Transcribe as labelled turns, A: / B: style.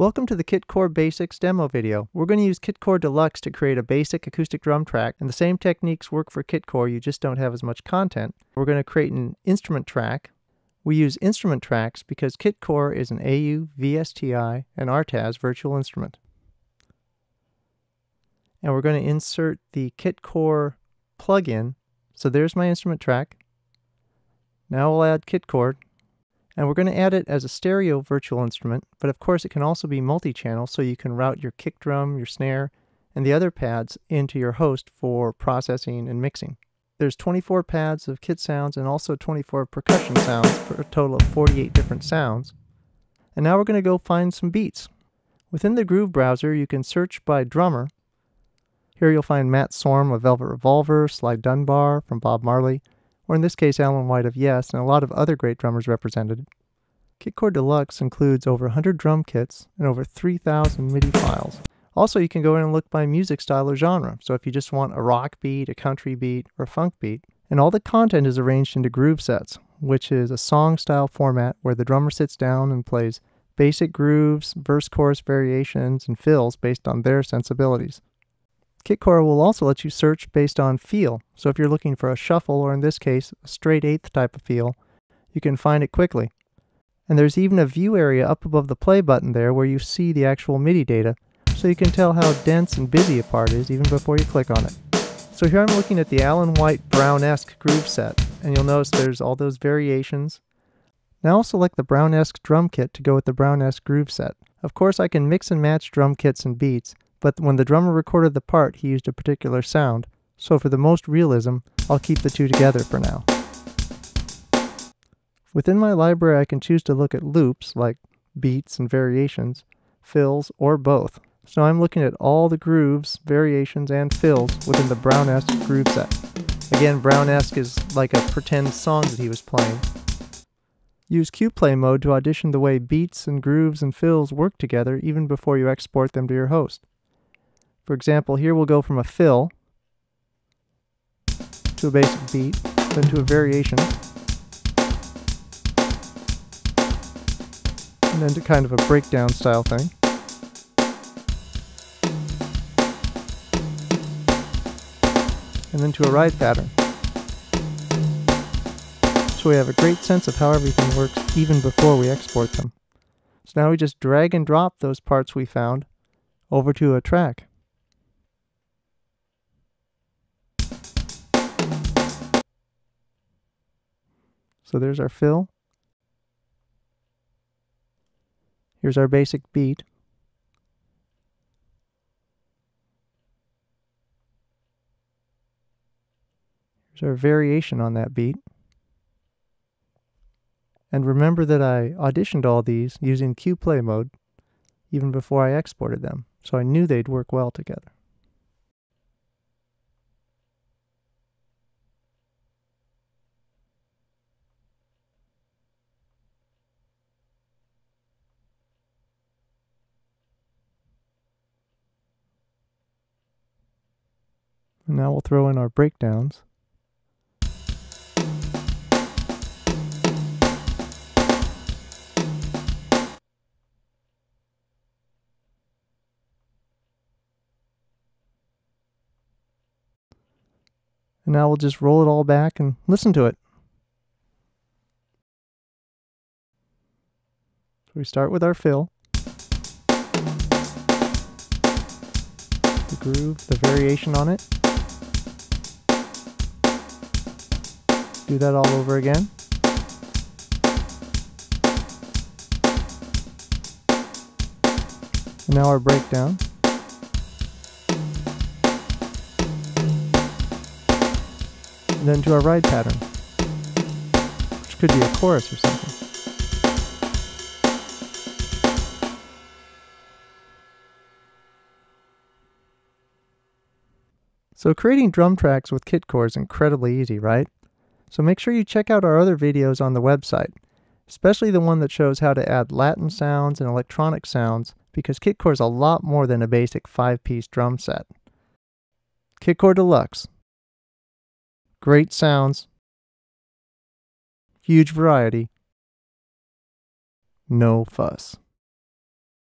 A: Welcome to the Kitcore Basics demo video. We're going to use Kitcore Deluxe to create a basic acoustic drum track, and the same techniques work for Kitcore, you just don't have as much content. We're going to create an instrument track. We use instrument tracks because Kitcore is an AU, VSTI, and RTAS virtual instrument. And we're going to insert the Kitcore plugin. So there's my instrument track. Now we'll add Kitcore and we're going to add it as a stereo virtual instrument, but of course it can also be multi-channel so you can route your kick drum, your snare, and the other pads into your host for processing and mixing. There's 24 pads of kit sounds and also 24 percussion sounds for a total of 48 different sounds. And now we're going to go find some beats. Within the Groove browser, you can search by drummer. Here you'll find Matt Sorum of Velvet Revolver, Sly Dunbar from Bob Marley, or in this case Alan White of Yes, and a lot of other great drummers represented. Kitcore Deluxe includes over 100 drum kits and over 3,000 MIDI files. Also, you can go in and look by music style or genre, so if you just want a rock beat, a country beat, or a funk beat. And all the content is arranged into groove sets, which is a song style format where the drummer sits down and plays basic grooves, verse chorus variations, and fills based on their sensibilities. Kitcore will also let you search based on feel, so if you're looking for a shuffle or in this case a straight eighth type of feel, you can find it quickly. And there's even a view area up above the play button there where you see the actual MIDI data, so you can tell how dense and busy a part is even before you click on it. So here I'm looking at the Alan White Brown-esque groove set, and you'll notice there's all those variations. Now I'll select the Brown-esque drum kit to go with the Brown-esque groove set. Of course I can mix and match drum kits and beats, but when the drummer recorded the part, he used a particular sound, so for the most realism, I'll keep the two together for now. Within my library, I can choose to look at loops, like beats and variations, fills, or both. So I'm looking at all the grooves, variations, and fills within the Brown-esque groove set. Again, Brown-esque is like a pretend song that he was playing. Use QPlay mode to audition the way beats and grooves and fills work together even before you export them to your host. For example, here we'll go from a fill to a basic beat, then to a variation, and then to kind of a breakdown style thing. And then to a ride pattern. So we have a great sense of how everything works even before we export them. So now we just drag and drop those parts we found over to a track. So there's our fill. Here's our basic beat. Here's our variation on that beat. And remember that I auditioned all these using QPlay mode even before I exported them, so I knew they'd work well together. And now we'll throw in our breakdowns. And now we'll just roll it all back and listen to it. So we start with our fill. The groove, the variation on it. Do that all over again. And now our breakdown. And then to our ride pattern, which could be a chorus or something. So creating drum tracks with Kitcore is incredibly easy, right? So make sure you check out our other videos on the website, especially the one that shows how to add Latin sounds and electronic sounds because Kitcore is a lot more than a basic 5-piece drum set. Kitcore Deluxe. Great sounds. Huge variety. No fuss.